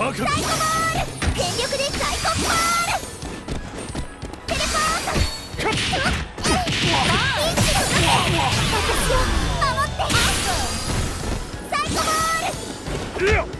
サイコボール全力でサイコボールテレポート私を守ってサイコボール